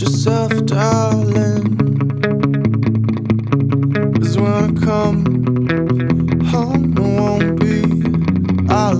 Yourself, darling. Cause when I come home, I won't be all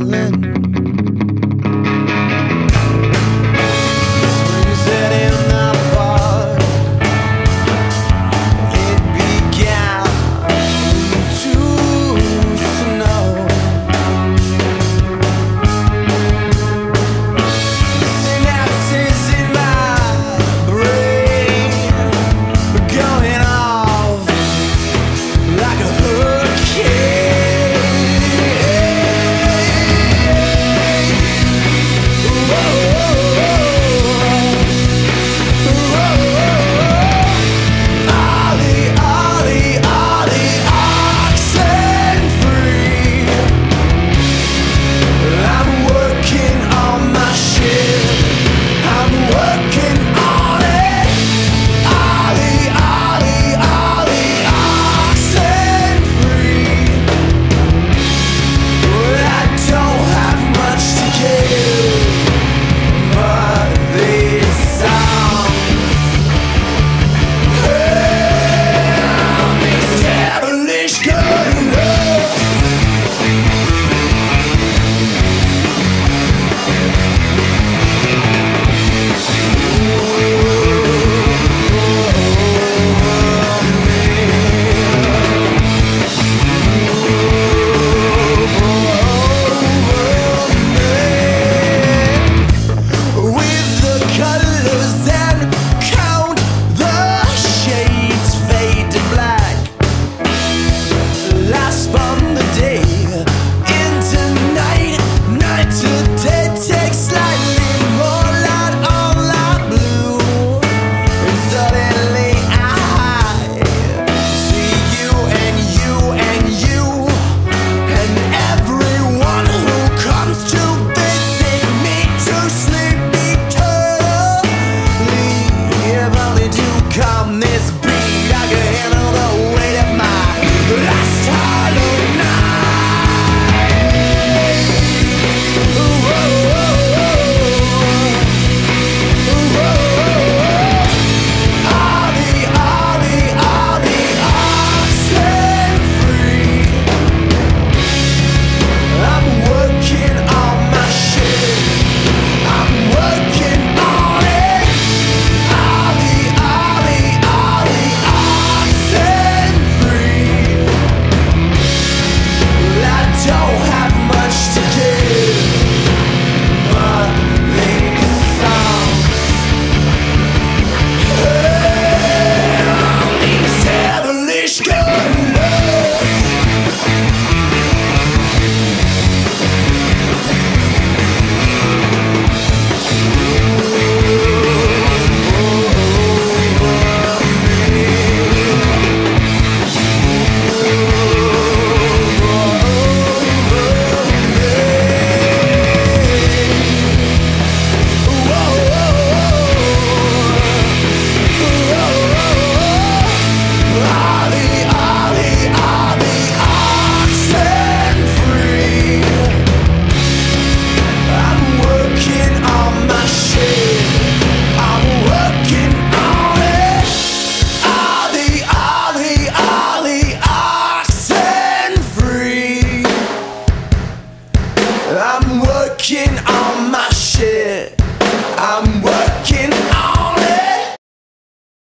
I'm working on my shit. I'm